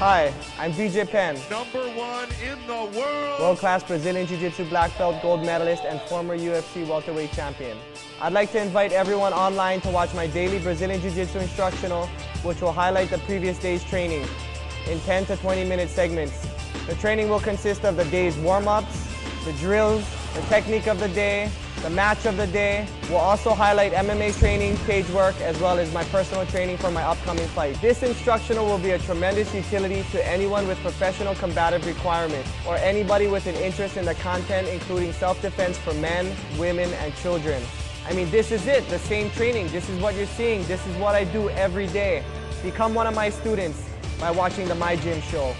Hi, I'm BJ Penn, Number one in the world. world-class Brazilian Jiu-Jitsu black belt gold medalist and former UFC welterweight champion. I'd like to invite everyone online to watch my daily Brazilian Jiu-Jitsu instructional, which will highlight the previous day's training in 10 to 20 minute segments. The training will consist of the day's warm-ups, the drills, the technique of the day, the match of the day. We'll also highlight MMA training, cage work, as well as my personal training for my upcoming fight. This instructional will be a tremendous utility to anyone with professional combative requirements or anybody with an interest in the content including self-defense for men, women, and children. I mean, this is it, the same training. This is what you're seeing. This is what I do every day. Become one of my students by watching the My Gym show.